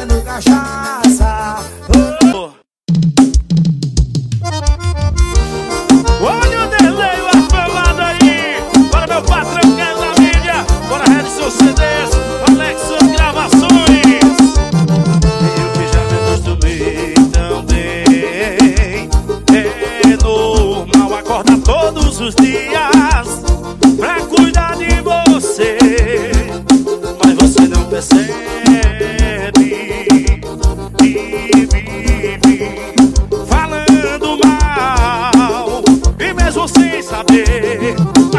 querendo encaixar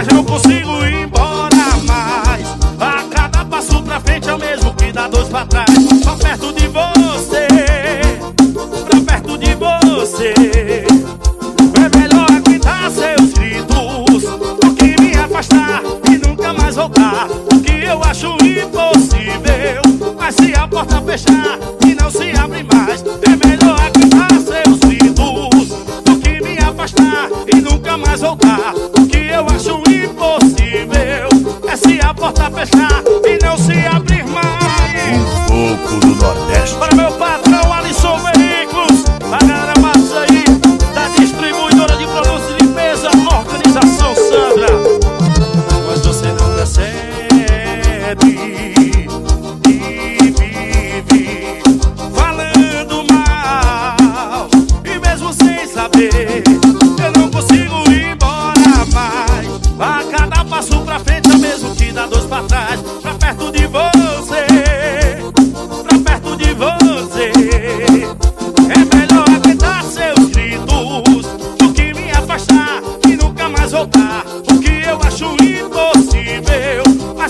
mas não consigo ir embora mais. A cada passo pra frente é o mesmo que dá dois pra trás. Pra perto de você, pra perto de você. É melhor aguentar seus gritos do que me afastar e nunca mais voltar. O que eu acho impossível, mas se a porta fechar e não se abre mais. pra fechar.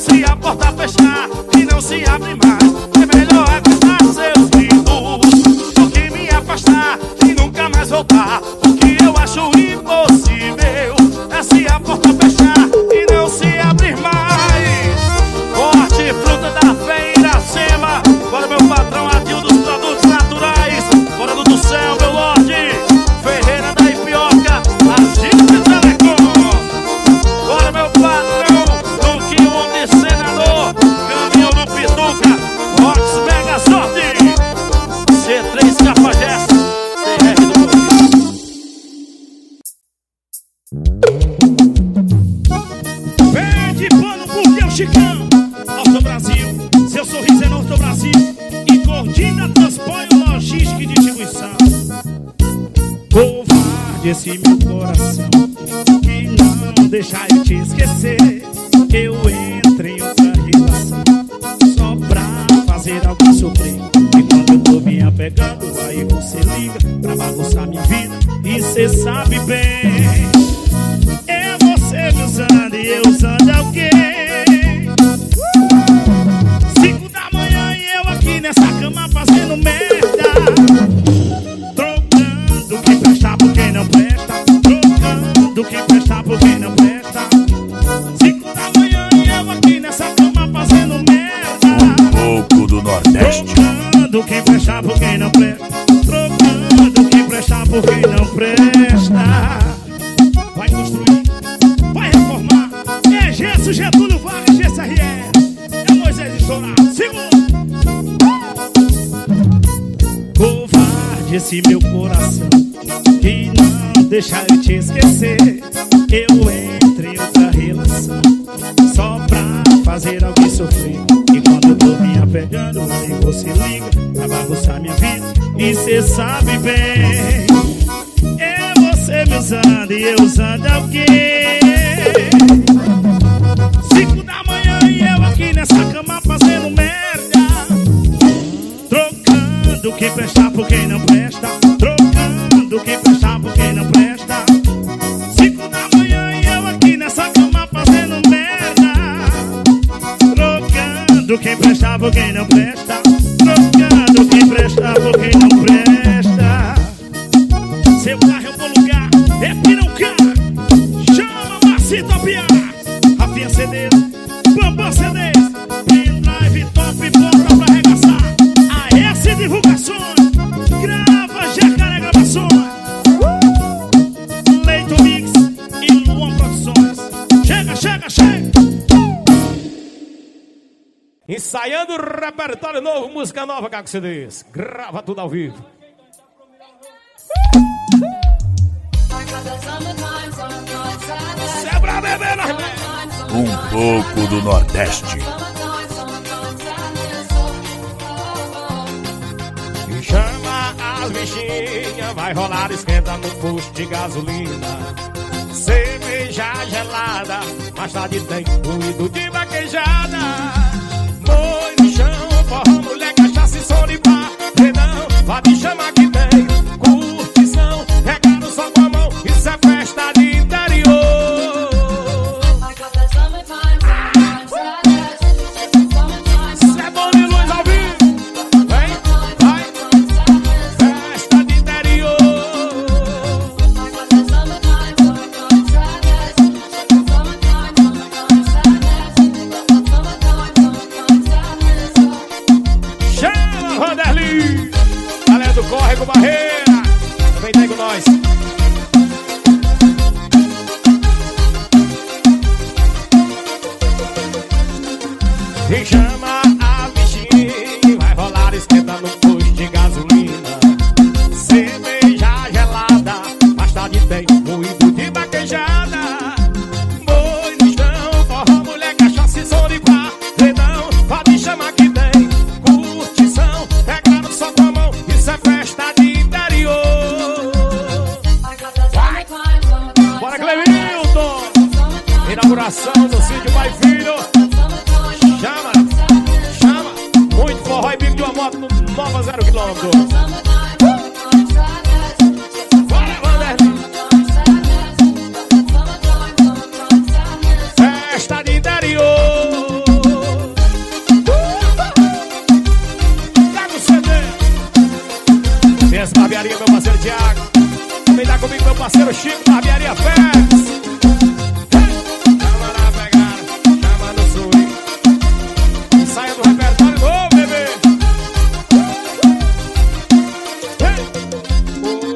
se a porta fechar e não se abre mais, é melhor aguentar seus gritos do que me afastar e nunca mais voltar. O que eu acho impossível é se a porta fechar e não se abrir mais. Corte fruta da feira, sema, bora meu desse meu coração que não deixar de te esquecer. Trocando quem presta por quem não presta Trocando quem presta por quem não presta. Vai construir, vai reformar. É Gesso, Getúlio Vargas, GSRE É Moisés Estourado, segundo Covarde esse meu coração Que não deixa eu te esquecer. Eu entrei em outra relação Só pra fazer alguém sofrer. Me apegando e você liga Pra bagunçar minha vida E cê sabe bem É você me usando e eu usando alguém do quem presta, ou quem não presta. Ensaiando repertório novo, música nova, Caco CDs. Grava tudo ao vivo. É né? Um pouco do Nordeste. Chama as bichinhas, vai rolar esquenta no posto de gasolina cerveja gelada, mais tarde tá e do de vaquejada. habla. Barbearia, meu parceiro Thiago. vem dar tá comigo meu parceiro Chico, Barbearia Fé.